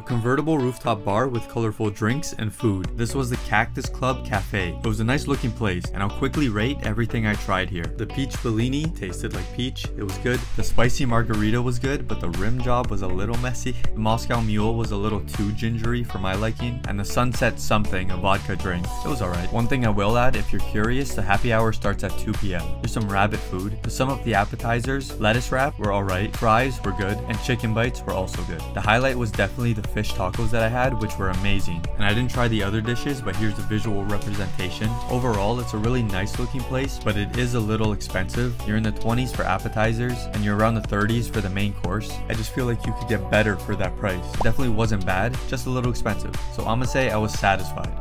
A convertible rooftop bar with colorful drinks and food. This was the Cactus Club Cafe. It was a nice looking place and I'll quickly rate everything I tried here. The peach Bellini tasted like peach. It was good. The spicy margarita was good, but the rim job was a little messy. The Moscow Mule was a little too gingery for my liking. And the Sunset Something, a vodka drink. It was alright. One thing I will add, if you're curious, the happy hour starts at 2 p.m. There's some rabbit food. To sum up the appetizers, lettuce wrap were alright, fries were good, and chicken bites were also good. The highlight was definitely the fish tacos that I had, which were amazing. And I didn't try the other dishes, but here's a visual representation. Overall, it's a really nice looking place, but it is a little expensive. You're in the 20s for appetizers, and you're around the 30s for the main course. I just feel like you could get better for that price. It definitely wasn't bad, just a little expensive. So I'm gonna say I was satisfied.